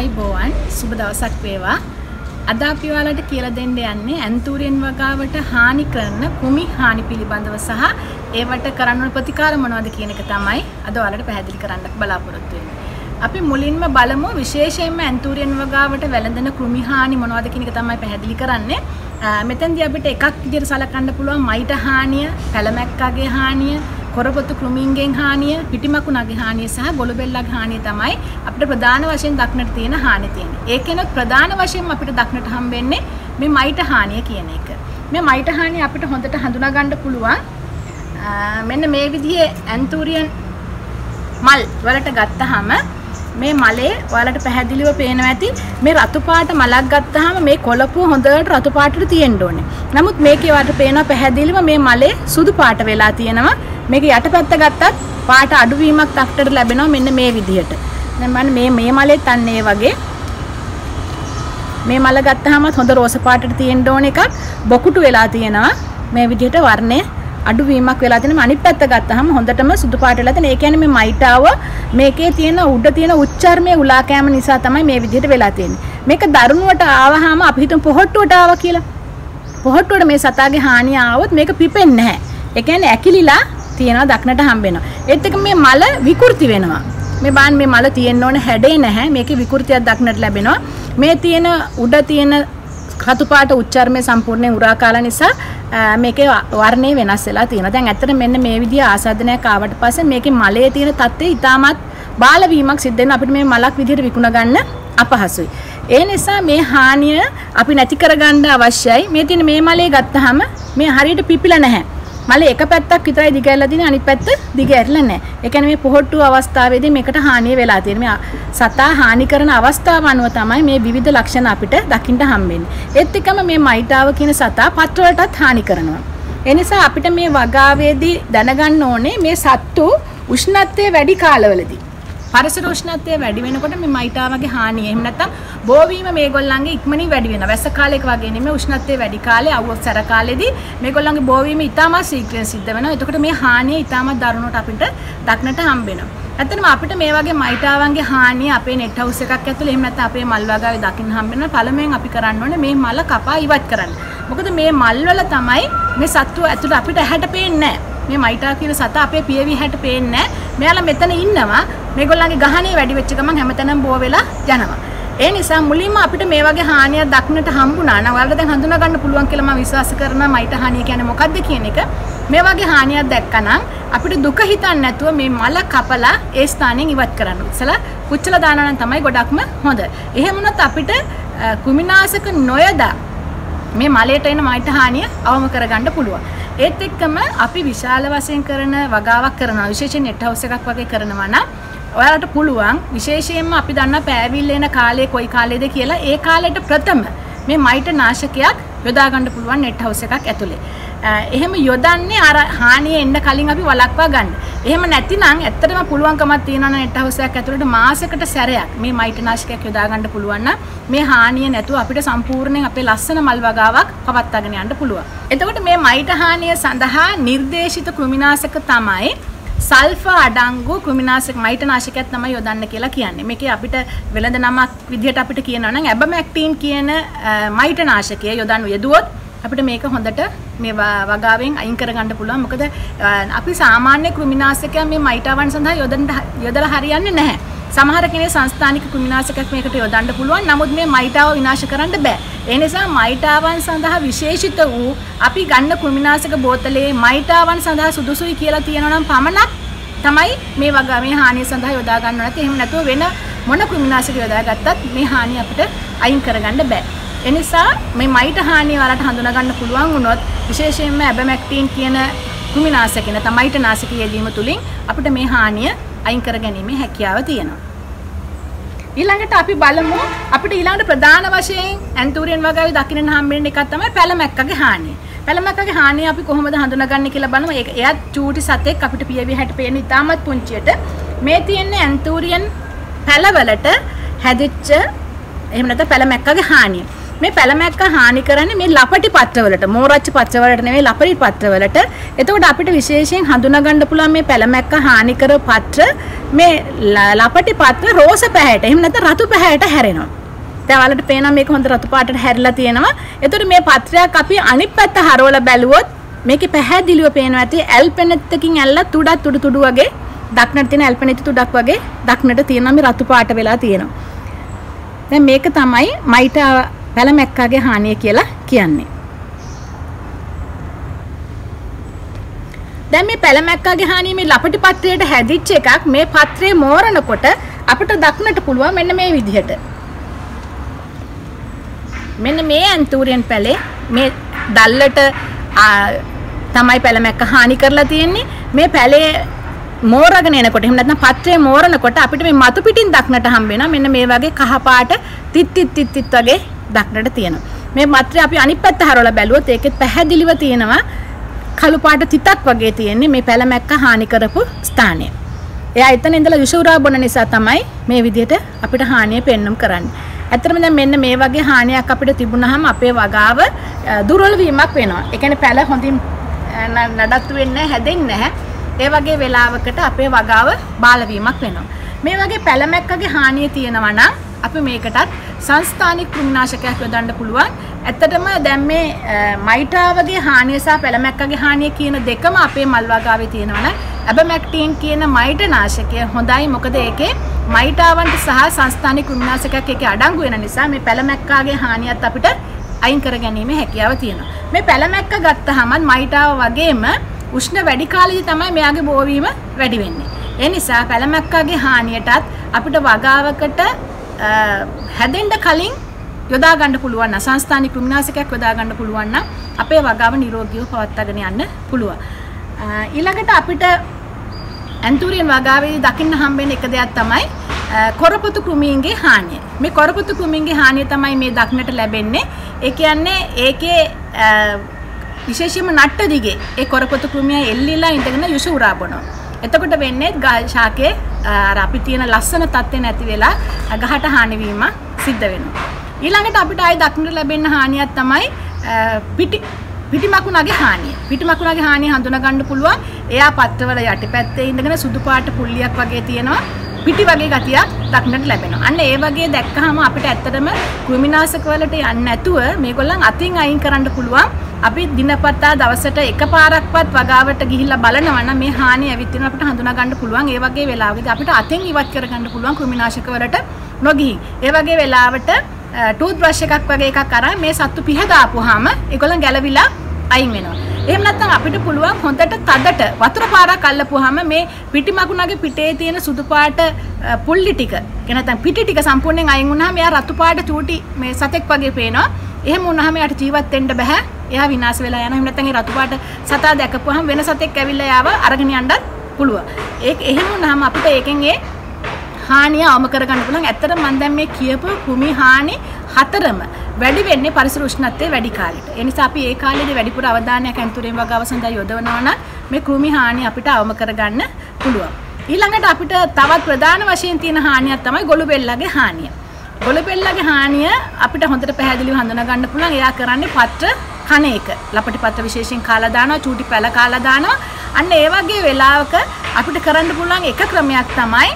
ආයිබෝවන් සුබ දවසක් වේවා අද අපි ඔයාලට කියලා දෙන්න යන්නේ ඇන්තූරියන් වගාවට හානි කරන කුමි හානි පිළිබඳව සහ ඒවට කරන්න ඕන ප්‍රතිකාර මොනවද කියන එක තමයි අද ඔයාලට පැහැදිලි කරන්න බලාපොරොත්තු වෙන්නේ. අපි මුලින්ම බලමු විශේෂයෙන්ම ඇන්තූරියන් වගාවට වැළඳෙන කෘමි හානි මොනවද කියන එක තමයි පැහැදිලි කරන්නේ. මෙතෙන්දී අපිට එකක් විදිහට සලකන්න පුළුවන් මයිට හානිය, පැලමැක්කාගේ හානිය, කොරපොත්තු කෘමීන්ගෙන් හානිය, පිටිමකුණගේ හානිය සහ ගොළුබෙල්ලගේ හානිය තමයි අපිට ප්‍රධාන වශයෙන් දක්නට තියෙන හානි තියෙන්නේ. ඒකෙනොත් ප්‍රධාන වශයෙන්ම අපිට දක්නට හම්බෙන්නේ මේ මයිට හානිය කියන එක. මේ මයිට හානිය අපිට හොඳට හඳුනා ගන්න පුළුවන්. මෙන්න මේ විදිහේ ඇන්තූරියන් මල් වලට ගත්තාම මේ මලේ ඔයාලට පැහැදිලිව පේනවා ඇති මේ රතු පාට මලක් ගත්තාම මේ කොළපුව හොඳට රතු පාටට තියෙන්න ඕනේ. නමුත් මේකේ වට පේනවා පැහැදිලිව මේ මලේ සුදු පාට වෙලා තියෙනවා. මේක යටපැත්ත ගත්තත් පාට අඩුවීමක් තක්ටට ලැබෙනවා මෙන්න මේ විදිහට. දැන් බලන්න මේ මේ මලෙත් අන්න ඒ වගේ මේ මල ගත්තාමත් හොඳ රෝස පාටට තියෙන්න ඕන එකක් බොකුටු වෙලා තියෙනවා. මේ විදිහට වර්ණය අඩුවීමක් වෙලා තියෙනවා. අනිත් පැත්ත ගත්තාම හොඳටම සුදු පාට වෙලා තියෙන. ඒ කියන්නේ මේ මයිටාව මේකේ තියෙන උඩ තියෙන උච්චර්මයේ උලා කෑම නිසා තමයි මේ විදිහට වෙලා තියෙන්නේ. මේක දරුණුවට ආවහම අපි හිතමු පොහොට්ටුවට ආවා කියලා. පොහොට්ටුවට මේ සතාගේ හානිය ආවොත් මේක පිපෙන්නේ නැහැ. ඒ කියන්නේ ඇකිලිලා තියෙනවා දක්නට හම්බ වෙනවා. ඒත් එක මේ මල විකෘති වෙනවා. මේ බාන් මේ මල තියෙන්න ඕන හැඩේ නැහැ. මේකේ විකෘතියක් දක්නට ලැබෙනවා. මේ තියෙන උඩ තියෙන රතු පාට උච්චර්මය සම්පූර්ණයෙන් උරා කාලා නිසා මේකේ වර්ණය වෙනස් වෙලා තියෙනවා. දැන් ඇත්තට මෙන්න මේ විදිහ ආසාදනයක් ආවට පස්සේ මේකේ මලයේ තියෙන තත්ත්වය ඉතාමත් බාල වීමක් සිද්ධ වෙනවා. අපිට මේ මලක් විදිහට විකුණ ගන්න අපහසුයි. ඒ නිසා මේ හානිය අපි නැති කරගන්න අවශ්‍යයි. මේ තියෙන මේ මලේ ගත්තාම මේ හරියට පිපිලා නැහැ. මල එක පැත්තක් විතරයි දිග ඇරලා තියෙන්නේ අනිත් පැත්ත දිග ඇරලා නැහැ. ඒ කියන්නේ මේ පොහොට්ටු අවස්ථාවේදී මේකට හානිය වෙලා තියෙනවා. මේ සතා හානි කරන අවස්ථාව අනුව තමයි මේ විවිධ ලක්ෂණ අපිට දකින්න හම්බෙන්නේ. ඒත් එක්කම මේ මයිටාව කියන සතා පත්‍ර වලටත් හානි කරනවා. ඒ නිසා අපිට මේ වගාවේදී දැනගන්න ඕනේ මේ සත්තු උෂ්ණත්වය වැඩි කාලවලදී පරිසර උෂ්ණත්වය වැඩි වෙනකොට මේ මයිටාවගේ හානිය එහෙම නැත්නම් බෝවීම මේගොල්ලන්ගේ ඉක්මනින් වැඩි වෙනවා. වැස්ස කාලයක වගේ නෙමෙයි උෂ්ණත්වය වැඩි කාලේ අවුවත් සැර කාලෙදී මේගොල්ලන්ගේ බෝවීම ඉතාමත් ශීඝ්‍රයෙන් සිද්ධ වෙනවා. එතකොට මේ හානිය ඉතාමත් දරුණුවට අපිට දක්නට හම්බ වෙනවා. ඇත්තටම අපිට මේ වගේ මයිටාවන්ගේ හානිය අපේ නෙට් හවුස් එකක් ඇතුළේ එහෙම නැත්නම් අපේ මල් වගාවේ දකින්න හම්බ වෙනවා. පළමුවෙන් අපි කරන්න ඕනේ මේ මල කපා ඉවත් කරන්න. මොකද මේ මල් වල තමයි මේ සත්තු ඇතුළේ අපිට ඇහැට පේන්නේ නැහැ. මේ මයිටා කියන සතා අපේ පියවි හැට පේන්නේ මෙයාලා මෙතන ඉන්නවා. මේගොල්ලන්ගේ ගහණේ වැඩි වෙච්ච ගමන් හැමතැනම බෝ වෙලා යනවා. ඒ නිසා මුලින්ම අපිට මේ වගේ හානියක් දක්නට හම්බුණා. නම් ඔයාලට දැන් හඳුනා ගන්න පුළුවන් කියලා මම විශ්වාස කරනවා. මයිට හානිය කියන්නේ මොකක්ද කියන එක. මේ වගේ හානියක් දැක්කනම් අපිට දුක හිතන්න නැතුව මේ මල කපලා ඒ ස්ථානයෙන් ඉවත් කරන්න. ඉස්සලා පුච්චලා දානවා නම් තමයි ගොඩක්ම හොඳ. එහෙම වුණොත් අපිට කුමිනාශක නොයදා මේ මලයට එන මයිට හානිය අවම කරගන්න පුළුවන්. ඒත් එක්කම අපි විශාල වශයෙන් කරන වගාවක් කරනවා විශේෂයෙන් නෙට් හවුස් එකක් වගේ කරනවා නම් ඔයාලට පුළුවන් විශේෂයෙන්ම අපි දන්න පෑවිල් එන කාලේ කොයි කාලේද කියලා. ඒ කාලෙට ප්‍රථම මේ මයිට නාශකයක් යොදා ගන්න පුළුවන් නෙට් හවුස් එකක් ඇතුලේ. එහෙම යොදන්නේ අර හානිය එන්න කලින් අපි වළක්වා ගන්න. එහෙම නැතිනම් ඇත්තටම පුළුවන්කමක් තියෙනවා නෙට් හවුස් එකක් ඇතුළට මාසයකට සැරයක් මේ මයිට නාශකයක් යොදා ගන්න පුළුවන් නම් මේ හානිය නැතුව අපිට සම්පූර්ණයෙන් අපේ ලස්සන මල් වගාවක් පවත්වාගෙන යන්න පුළුවන්. එතකොට මේ මයිට හානිය සඳහා නිර්දේශිත කෘමිනාශක තමයි සල්ෆා අඩංගු කෘමිනාශක මයිට නාශකයක් තමයි යොදන්න කියලා කියන්නේ. මේකේ අපිට වෙළඳ නමක් විදිහට අපිට කියනවා නම් ඇබමැක්ටින් කියන මයිට නාශකය යොදන්න යෙදුවොත් අපිට මේක හොඳට මේ වගාවෙන් අයින් කරගන්න පුළුවන්. මොකද අපි සාමාන්‍ය කෘමිනාශකයන් මේ මයිටාවන් සඳහා යොදන්න යොදලා හරියන්නේ නැහැ. සමහර කෙනෙක් සංස්ථානික කෘමිනාශකයක් මේකට යොදන්න පුළුවන්. නමුත් මේ මයිටාව විනාශ කරන්න බෑ. ඒ නිසා මයිටාවන් සඳහා විශේෂිත වූ අපි ගන්න කෘමිනාශක බෝතලේ මයිටාවන් සඳහා සුදුසුයි කියලා තියෙනවා නම් පමණක් තමයි මේ වගේ මේ හානිය සඳහා යොදා ගන්න නැති. එහෙම නැතුව වෙන මොන කෘමිනාශක යොදාගත්තත් මේ හානිය අපිට අයින් කරගන්න බෑ. එනිසා මේ මයිට හානිය වලට හඳුනා ගන්න පුළුවන් වුණොත් විශේෂයෙන්ම ඇබමැක්ටින් කියන කෘමිනාශක නැත්නම් මයිට නාශක යෙදීම තුලින් අපිට මේ හානිය අයින් කර ගැනීමේ හැකියාව තියෙනවා. ඊළඟට අපි බලමු අපිට ඊළඟට ප්‍රධාන වශයෙන් ඇන්තූරියන් වගාවේ දකින්න හම්බෙන එකක් තමයි පැලමැක්කගේ හානිය. පැලමැක්කගේ හානිය අපි කොහොමද හඳුනාගන්නේ කියලා බලමු. ඒක එයත් චූටි සතෙක් අපිට පියවි හැට පේන ඉතාමත් පුංචියට මේ තියෙන්නේ ඇන්තූරියන් පැලවලට හැදිච්ච එහෙම නැත්නම් පැලමැක්කගේ හානිය. මේ පැලමැක්ක හානි කරන්නේ මේ ලපටි පත්‍රවලට මෝරච්ච පත්‍රවලට නෙවෙයි ලපටි පත්‍රවලට. එතකොට අපිට විශේෂයෙන් හඳුනා ගන්න පුළුවන් මේ පැලමැක්ක හානි කර පත්‍ර මේ ලපටි පත්‍ර රෝස පැහැයට එහෙම නැත්නම් රතු පැහැයට හැරෙනවා. දැන් ඔයාලට පේනවා මේක හොඳ රතු පාටට හැරිලා තියෙනවා. එතකොට මේ පත්‍රයක් අපි අනිත් පැත්ත හරවලා බැලුවොත් මේකේ පැහැදිලිව පේනවා ඇති ඇල්පෙනෙත් එකකින් ඇල්ල තුඩක් තුඩු තුඩු වගේ දක්නට තියෙන ඇල්පෙනෙත් තුඩක් වගේ දක්නට තියෙනවා මේ රතු පාට වෙලා තියෙනවා. දැන් මේක තමයි මයිට පැලමැක්කාගේ හානිය කියලා කියන්නේ. දැන් මේ පැලමැක්කාගේ හානිය මේ ලපටි පත්‍රයට හැදිච්ච එකක් මේ පත්‍රය මෝරනකොට අපිට දක්නට පුළුවන් මෙන්න මේ විදිහට. මෙන්න මේ ඇන්තූරියන් පැලේ මේ දල්ලට තමයි පැලමැක්ක හානි කරලා තියෙන්නේ මේ පැලේ මෝරගෙන එනකොට එහෙම නැත්නම් පත්‍රය මෝරනකොට අපිට මේ මතු පිටින් දක්නට හම්බ වෙනවා මෙන්න මේ වගේ කහ පාට තිත් තිත් තිත් තිත් වගේ දක්නට තියෙනවා මේ පත්‍රය අපි අනිත් පැත්ත හරවලා බැලුවොත් ඒකෙත් පැහැදිලිව තියෙනවා කළු පාට තිතක් වගේ තියෙන්නේ මේ පැලමැක්ක හානි කරපු ස්ථානය. එයා එතන ඉඳලා යුෂුරා බොන නිසා තමයි මේ විදිහට අපිට හානිය පෙන්눔 කරන්නේ. ඇත්තටම දැන් මෙන්න මේ වගේ හානියක් අපිට තිබුණාම අපේ වගාව දුර්වල වීමක් වෙනවා. ඒ කියන්නේ පැල හොඳින් නඩත්තු වෙන්නේ හැදෙන්නේ නැහැ. ඒ වගේ වෙලාවකට අපේ වගාව බාල වීමක් වෙනවා. මේ වගේ පැලමැක්කගේ හානිය තියෙනවා නම් අපි මේකටත් සංස්ථානික කෘමිනාශකයක් යොදන්න පුළුවන්. ඇත්තටම දැන් මේ මයිටාවගේ හානිය සහ පැලමැක්කගේ හානිය කියන දෙකම අපේ මල් වගාවේ තියෙනවනේ. ඇබමැක්ටින් කියන මයිට නාශකය හොඳයි මොකද ඒකේ මයිටාවන්ට සහ සංස්ථානික කෘමිනාශකයක් ඒකේ අඩංගු වෙන නිසා මේ පැලමැක්කාගේ හානියත් අපිට අයින් කර ගැනීම හැකියාව තියෙනවා. මේ පැලමැක්ක ගත්තහම මයිටාව වගේම උෂ්ණ වැඩි කාලෙදි තමයි මෙයාගේ බෝවීම වැඩි වෙන්නේ. ඒ නිසා පැලමැක්කාගේ හානියටත් අපිට වගාවකට හැදෙන්න කලින් යොදා ගන්න පුළුවන් නම් සංස්ථානික කෘමිනාශකයක් යොදා ගන්න පුළුවන් නම් අපේ වගාව නිරෝගීව පවත්වාගෙන යන්න පුළුවන්. ඊළඟට අපිට ඇන්තූරියන් වගාවේදී දකින්න හම්බෙන එක දෙයක් තමයි කොරපොතු කෘමීන්ගේ හානිය. මේ කොරපොතු කෘමීන්ගේ හානිය තමයි මේ දක්නට ලැබෙන්නේ. ඒ කියන්නේ ඒකේ විශේෂයෙන්ම නට්ට දිගේ ඒ කොරපොතු කෘමිය එල්ලිලා ඉඳගෙන යුෂ උරා බොනවා. එතකොට වෙන්නේ ශාකයේ අර අපි තියෙන ලස්සන තත්ත්වේ නැති වෙලා ගහට හානි වීම සිද්ධ වෙනවා. ඊළඟට අපිට ආයි දක්නට ලැබෙන හානියක් තමයි පිටි පිටිමකුණගේ හානිය. පිටිමකුණගේ හානිය හඳුනා ගන්න පුළුවන්. එයා පත්‍රවල යටිපැත්තේ ඉඳගෙන සුදු පාට පුල්ලියක් වගේ තියෙනවා. පිටි වගේ ගතියක් දක්නට ලැබෙනවා. අන්න ඒ වගේ දැක්කහම අපිට ඇත්තටම කෘමිනාශක වලට යන්නේ නැතුව මේගොල්ලන් අතින් අයින් කරන්න පුළුවන්. අපි දිනපතා දවසට එකපාරක්වත් වගාවට ගිහිල්ලා බලනවා නම් මේ හානිය ඇවිත් වෙන අපිට හඳුනා ගන්න පුළුවන්. ඒ වගේ වෙලාවකදී අපිට අතින් ඉවත් කර ගන්න පුළුවන් කෘමිනාශක වලට නොගිහින්. ඒ වගේ වෙලාවට ටූත් බ්‍රෂ් එකක් වගේ එකක් අරන් මේ සත්තු පිහ දාපුවාම ඒගොල්ලන් ගැලවිලා අයින් වෙනවා. එහෙම නැත්නම් අපිට පුළුවන් හොඳට තදට වතුර පාරක් අල්ලපුවාම මේ පිටි මකුණගේ පිටේ තියෙන සුදු පාට පුල්ලි ටික නැත්නම් පිටි ටික සම්පූර්ණයෙන් අයින් වුණාම එයා රතු පාට චූටි මේ සතෙක් වගේ පේනවා. එහෙම වුණාම එයාට ජීවත් වෙන්න බෑ. එයා විනාශ වෙලා යනවා. එහෙම නැත්නම් ඒ රතු පාට සතා දැකපුවාම වෙන සතෙක් ඇවිල්ලා යාව අරගෙන යන්නත් පුළුවන්. ඒක එහෙම වුණාම අපිට ඒකෙන් ඒ හානිය අවම කරගන්න පුළුවන්. ඇත්තට මම දැන් මේ කියපු කුමි හානි හතරම වැඩි වෙන්නේ පරිසර උෂ්ණත්වයේ වැඩි කාලෙට. ඒ නිසා අපි ඒ කාලේදී වැඩිපුර අවධානයක් අන්තරයෙන් වගාව සඳහා යොදවනවා නම් මේ කෘමි හානි අපිට අවම කරගන්න පුළුවන්. ඊළඟට අපිට තවත් ප්‍රධාන වශයෙන් තියෙන හානියක් තමයි ගොළු බෙල්ලගේ හානිය. ගොළු බෙල්ලගේ හානිය අපිට හොඳට පැහැදිලිව හඳුනා ගන්න පුළුවන්. එයා කරන්නේ පත්‍ර කන එක. ලපටි පත්‍ර විශේෂයෙන් කාලා දානවා, චූටි පැල කාලා දානවා. අන්න ඒ වගේ වෙලාවක අපිට කරන්න පුළුවන් එක ක්‍රමයක් තමයි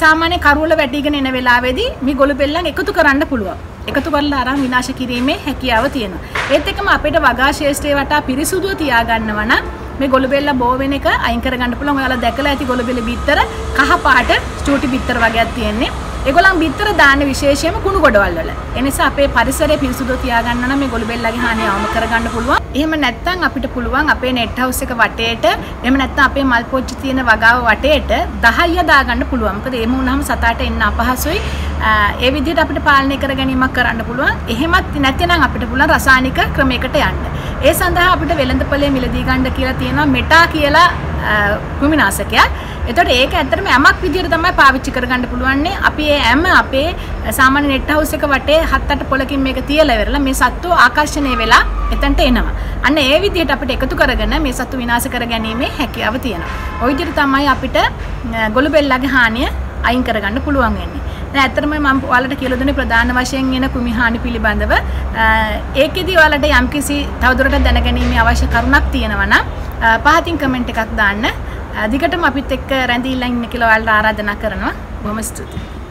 සාමාන්‍ය කරුවල වැටිගෙන එන වෙලාවේදී මේ ගොළු බෙල්ලන් එකතු කරන්න පුළුවන්. එකතු කරලා අරන් විනාශ කිරීමේ හැකියාව තියෙනවා. ඒත් එක්කම අපිට වගා ශේෂ්ත්‍රය වටා පිරිසුදුව තියාගන්නවා නම් මේ ගොළු බෙල්ල බෝ වෙන එක අයින් කරගන්න පුළුවන්. ඔයාලා දැකලා ඇති ගොළු බෙල්ල බිත්තර කහ පාට චූටි බිත්තර වගේක් තියෙන්නේ. ඒගොල්ලන් බිත්තර දාන්නේ විශේෂයෙන්ම කුණු ගොඩවල් වල. ඒ නිසා අපේ පරිසරය පිරිසුදුව තියාගන්න නම් මේ ගොළු බෙල්ලගේ හානිය අවම කරගන්න පුළුවන්. එහෙම නැත්නම් අපිට පුළුවන් අපේ නෙට් හවුස් එක වටේට එහෙම නැත්නම් අපේ මල් පොච්චි තියෙන වගාව වටේට 10ය දාගන්න පුළුවන්. මොකද එහෙම වුණාම සතාට එන්න අපහසුයි. ඒ විදිහට අපිට පාලනය කර ගැනීමක් කරන්න පුළුවන්. එහෙමත් නැත්නම් අපිට පුළුවන් රසායනික ක්‍රමයකට යන්න. ඒ සඳහා අපිට වෙළඳපොලේ මිලදී ගන්න කියලා තියෙනවා මෙටා කියලා කෘමිනාශකයක්. එතකොට ඒක ඇත්තටම යමක් විදියට තමයි පාවිච්චි කරගන්න පුළුවන්නේ. අපි මේ හැම අපේ සාමාන්‍ය net house එක වටේ හත් අට පොලකින් මේක තියලා ඉවරලා මේ සත්තු ආකර්ෂණය වෙලා එතනට එනවා. අන්න ඒ විදියට අපිට එකතු කරගෙන මේ සත්තු විනාශ කර ගැනීමේ හැකියාව තියෙනවා. ওই විදියට තමයි අපිට ගොළුබෙල්ලගේ හානිය අයින් කරගන්න පුළුවන් වෙන්නේ. දැන් ඇත්තටම මම ඔයාලට කියලා දුන්නේ ප්‍රධාන වශයෙන් එන කුමිහානි පිළිබඳව ඒකෙදි ඔයාලට යම්කිසි තවදුරටත් දැනගැනීමේ අවශ්‍ය කරුණක් තියෙනවා නම් පහතින් කමෙන්ට් එකක් දාන්න දිගටම අපිත් එක්ක රැඳීලා ඉන්න කියලා ඔයාලට ආරාධනා කරනවා. බොහොම ස්තුතියි.